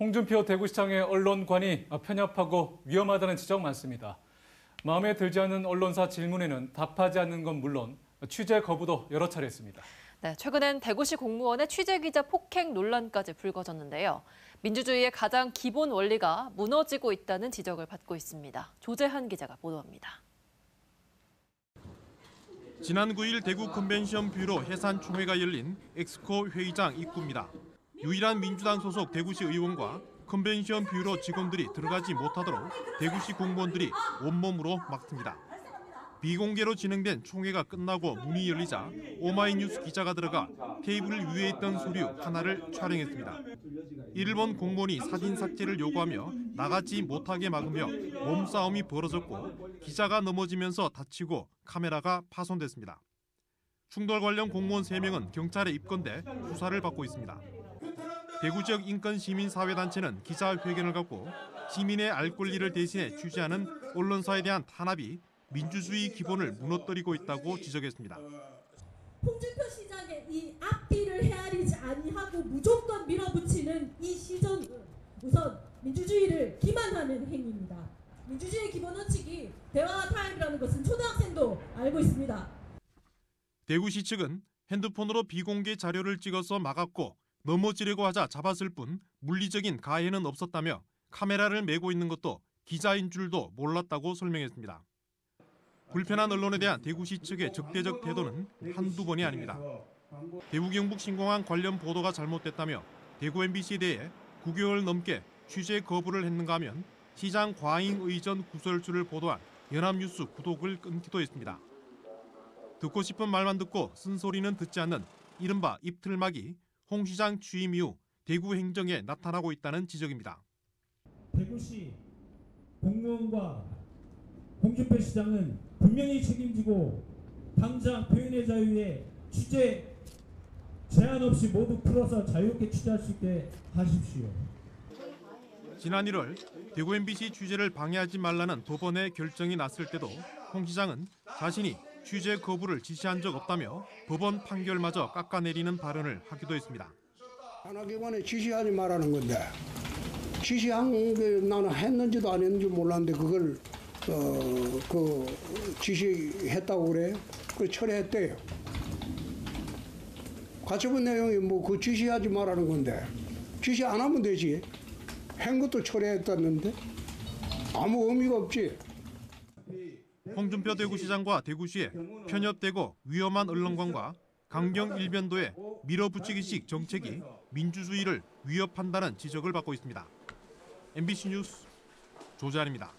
홍준표 대구시장의 언론관이 편협하고 위험하다는 지적 많습니다. 마음에 들지 않는 언론사 질문에는 답하지 않는 건 물론 취재 거부도 여러 차례 했습니다. 네, 최근엔 대구시 공무원의 취재기자 폭행 논란까지 불거졌는데요. 민주주의의 가장 기본 원리가 무너지고 있다는 지적을 받고 있습니다. 조재한 기자가 보도합니다. 지난 9일 대구 컨벤션 뷰로 해산 총회가 열린 엑스코 회의장 입구입니다. 유일한 민주당 소속 대구시 의원과 컨벤션 뷰로 직원들이 들어가지 못하도록 대구시 공무원들이 온몸으로 막습니다. 비공개로 진행된 총회가 끝나고 문이 열리자 오마이뉴스 기자가 들어가 테이블 위에 있던 서류 하나를 촬영했습니다. 이를 본 공무원이 사진 삭제를 요구하며 나가지 못하게 막으며 몸싸움이 벌어졌고 기자가 넘어지면서 다치고 카메라가 파손됐습니다. 충돌 관련 공무원 3명은 경찰에 입건돼 수사를 받고 있습니다. 대구 지역 인권 시민 사회 단체는 기자회견을 갖고 시민의 알 권리를 대신해 취재하는 언론사에 대한 탄압이 민주주의 기본을 무너뜨리고 있다고 지적했습니다. 홍준표 시장의 이 앞뒤를 헤아리지 아니하고 무조건 밀어붙이는 이 시정은 우선 민주주의를 기만하는 행위입니다. 민주주의 기본 원칙이 대화와 타협이라는 것은 초등학생도 알고 있습니다. 대구시 측은 핸드폰으로 비공개 자료를 찍어서 막았고 넘어지려고 하자 잡았을 뿐 물리적인 가해는 없었다며 카메라를 메고 있는 것도 기자인 줄도 몰랐다고 설명했습니다. 불편한 언론에 대한 대구시 측의 적대적 태도는 한두 번이 아닙니다. 대구 경북 신공항 관련 보도가 잘못됐다며 대구 MBC에 대해 9개월 넘게 취재 거부를 했는가 하면 시장 과잉 의전 구설주를 보도한 연합뉴스 구독을 끊기도 했습니다. 듣고 싶은 말만 듣고 쓴소리는 듣지 않는 이른바 입틀막이 홍 시장 취임 이후 대구 행정에 나타나고 있다는 지적입니다. 대구시 공무원과 홍준표 시장은 분명히 책임지고 당장 표현의 자유에 취재 제한 없이 모두 풀어서 자유롭게 취재할 수 있게 하십시오. 지난 1월 대구 MBC 취재를 방해하지 말라는 법원의 결정이 났을 때도 홍 시장은 자신이 취재 거부를 지시한 적 없다며 법원 판결마저 깎아내리는 발언을 하기도 했습니다. 하나기관에 지시하지 말라는 건데 지시한 게 나는 했는지도 안 했는지 몰랐는데 그걸 어, 그 지시했다고 그래 그 철회했대요. 가처분 내용이 뭐 그 지시하지 말라는 건데 지시 안 하면 되지. 한 것도 철회했다는데 아무 의미가 없지. 홍준표 대구시장과 대구시의 편협되고 위험한 언론관과 강경 일변도의 밀어붙이기식 정책이 민주주의를 위협한다는 지적을 받고 있습니다. MBC 뉴스 조재환입니다.